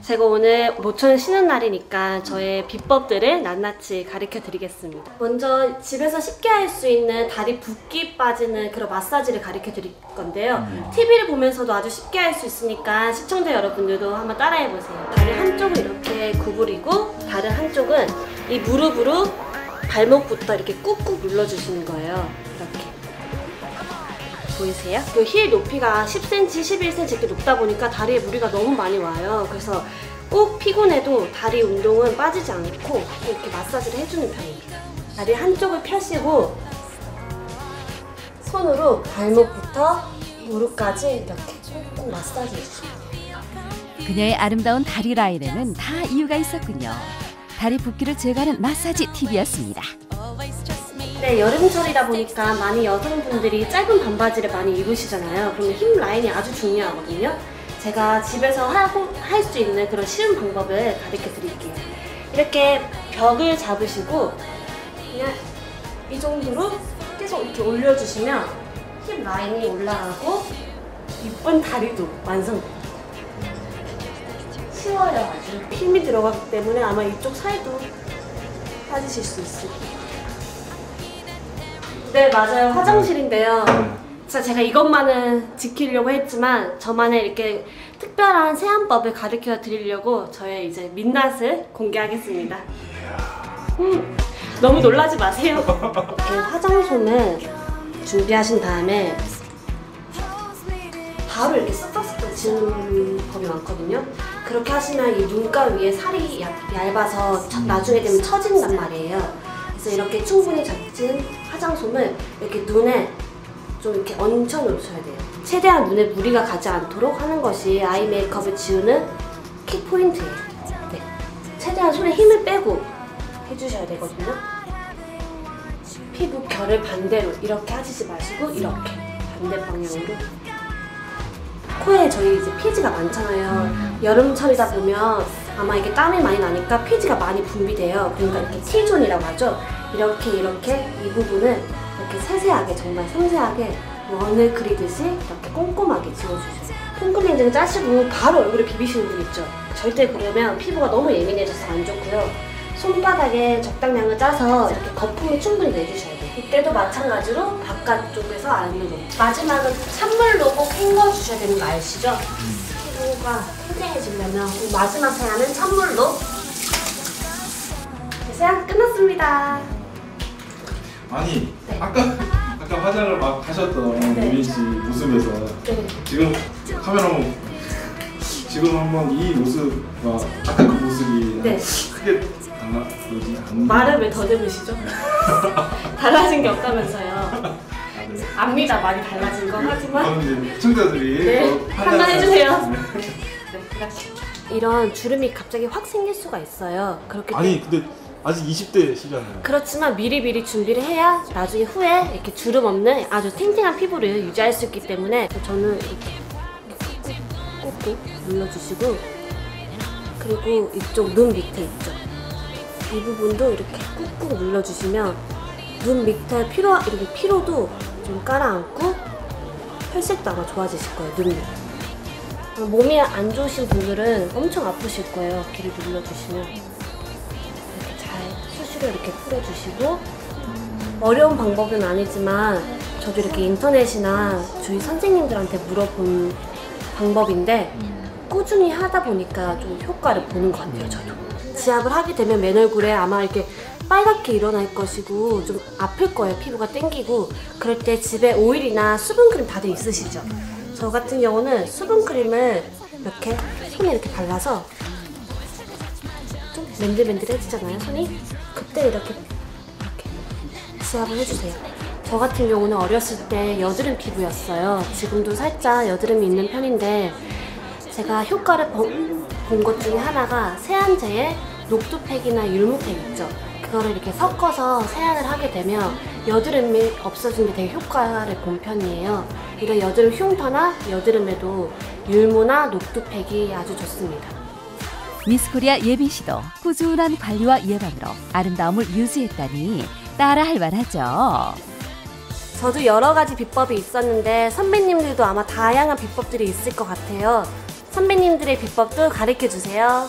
제가 오늘 모처럼 쉬는 날이니까 저의 비법들을 낱낱이 가르쳐 드리겠습니다. 먼저 집에서 쉽게 할 수 있는 다리 붓기 빠지는 그런 마사지를 가르쳐 드릴 건데요. TV를 보면서도 아주 쉽게 할 수 있으니까 시청자 여러분들도 한번 따라해 보세요. 다리 한쪽은 이렇게 구부리고 다른 한쪽은 이 무릎으로 발목부터 이렇게 꾹꾹 눌러주시는 거예요. 이렇게. 보이세요? 그 힐 높이가 10cm, 11cm 이렇게 높다 보니까 다리에 무리가 너무 많이 와요. 그래서 꼭 피곤해도 다리 운동은 빠지지 않고 꼭 이렇게 마사지를 해주는 편입니다. 다리 한쪽을 펴시고 손으로 발목부터 무릎까지 이렇게 꾹꾹 마사지 해주세요. 그녀의 아름다운 다리 라인에는 다 이유가 있었군요. 다리 붓기를 제거하는 마사지 팁이었습니다. 네, 여름철이다 보니까 많이 여성분들이 짧은 반바지를 많이 입으시잖아요. 그러면 힙 라인이 아주 중요하거든요. 제가 집에서 하고 할 수 있는 그런 쉬운 방법을 가르쳐 드릴게요. 이렇게 벽을 잡으시고 그냥 이 정도로 계속 이렇게 올려주시면 힙 라인이 올라가고 이쁜 다리도 완성됩니다. 쉬워요 아주. 힘이 들어가기 때문에 아마 이쪽 살도 빠지실 수 있습니다. 네 맞아요 화장실인데요. 진짜 제가 이것만은 지키려고 했지만 저만의 이렇게 특별한 세안법을 가르쳐 드리려고 저의 이제 민낯을 공개하겠습니다. 음, 너무 놀라지 마세요. 이렇게 화장솜을 준비하신 다음에 바로 이렇게 쓱싹쓱싹 지우는 법이 많거든요. 그렇게 하시면 이 눈가 위에 살이 얇- 얇아서 처- 나중에 되면 처진단 말이에요. 그래서 이렇게 충분히 적진 화장솜을 이렇게 눈에 좀 이렇게 얹혀 놓으셔야 돼요. 최대한 눈에 무리가 가지 않도록 하는 것이 아이 메이크업을 지우는 키 포인트예요. 네. 최대한 손에 힘을 빼고 해주셔야 되거든요. 피부 결을 반대로 이렇게 하시지 마시고 이렇게 반대 방향으로 코에 저희 이제 피지가 많잖아요. 여름철이다 보면 아마 이게 땀이 많이 나니까 피지가 많이 분비돼요. 그러니까 이렇게 T존이라고 하죠. 이렇게 이렇게 이 부분을 이렇게 세세하게 정말 섬세하게 원을 그리듯이 이렇게 꼼꼼하게 지워주세요. 폼클렌징 짜시고 바로 얼굴에 비비시는 분 있죠. 절대 그러면 피부가 너무 예민해져서 안 좋고요. 손바닥에 적당량을 짜서 이렇게 거품을 충분히 내주셔야 돼요. 이때도 마찬가지로 바깥쪽에서 안으로. 마지막은 찬물로 꼭 헹궈주셔야 되는 거 아시죠? 피부가 탱탱해지려면 꼭 마지막 세안은 찬물로. 네, 세안 끝났습니다. 아니 네. 아까 아까 화장을 막 하셨던 네. 유민 씨 모습에서 네. 지금 카메라 한번 지금 한번 이 모습과 아까 그 모습이 네. 크게 달라 보이지 않는 말을 왜 더듬으시죠? 달라진 게 없다면서요. 아, 네. 압니다. 많이 달라진 거 하지만. 그럼 이제 시청자들이 네, 더 판단을- 판단해주세요. 네. 이런 주름이 갑자기 확 생길 수가 있어요. 그렇기 때문에 아니 근데 아직 20대시잖아요. 그렇지만 미리미리 준비를 해야 나중에 후에 이렇게 주름 없는 아주 탱탱한 피부를 유지할 수 있기 때문에 저는 이렇게 꾹꾹 눌러주시고 그리고 이쪽 눈 밑에 있죠. 이 부분도 이렇게 꾹꾹 눌러주시면 눈 밑에 피로 이렇게 피로도 좀 깔아앉고 혈색도 아마 좋아지실 거예요. 눈 밑. 어, 몸이 안 좋으신 분들은 엄청 아프실 거예요. 귀를 눌러주시면. 이렇게 잘 수시로 이렇게 풀어주시고 어려운 방법은 아니지만 저도 이렇게 인터넷이나 저희 선생님들한테 물어본 방법인데 꾸준히 하다 보니까 좀 효과를 보는 것 같아요 저도 지압을 하게 되면 맨 얼굴에 아마 이렇게 빨갛게 일어날 것이고 좀 아플 거예요. 피부가 땡기고. 그럴 때 집에 오일이나 수분크림 다들 있으시죠? 저 같은 경우는 수분크림을 이렇게 손에 이렇게 발라서 좀 맨들맨들해지잖아요 손이? 그때 이렇게 이렇게 지압을 해주세요. 저 같은 경우는 어렸을 때 여드름 피부였어요. 지금도 살짝 여드름이 있는 편인데 제가 효과를 본 것 중에 하나가 세안제에 녹두팩이나 율무팩 있죠 그거를 이렇게 섞어서 세안을 하게 되면 여드름이 없어진 게 되게 효과를 본 편이에요 이런 여드름 흉터나 여드름에도 율무나 녹두팩이 아주 좋습니다 미스코리아 예빈 씨도 꾸준한 관리와 예방으로 아름다움을 유지했다니 따라할 만하죠. 저도 여러 가지 비법이 있었는데 선배님들도 아마 다양한 비법들이 있을 것 같아요. 선배님들의 비법도 가르쳐 주세요.